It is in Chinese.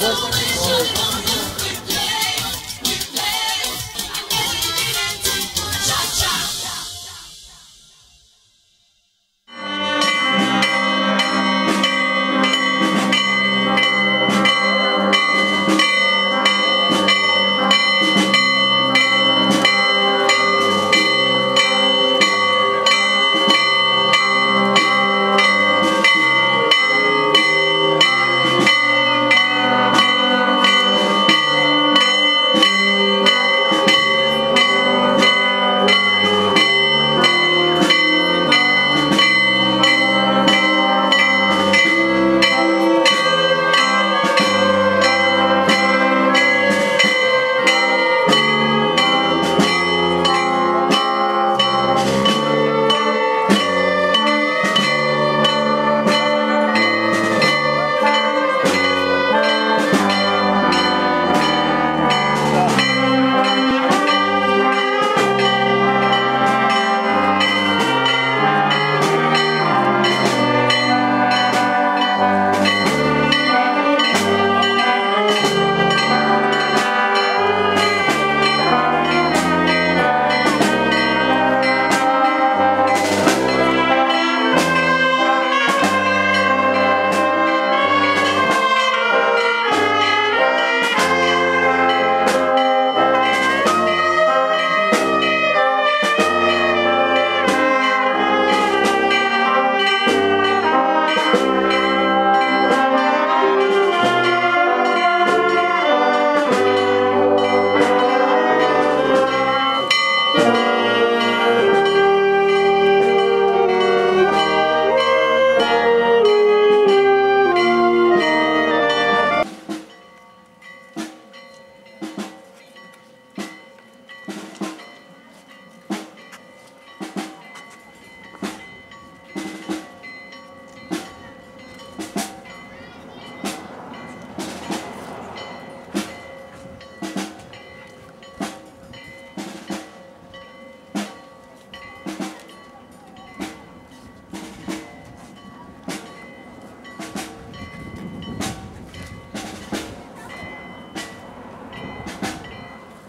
那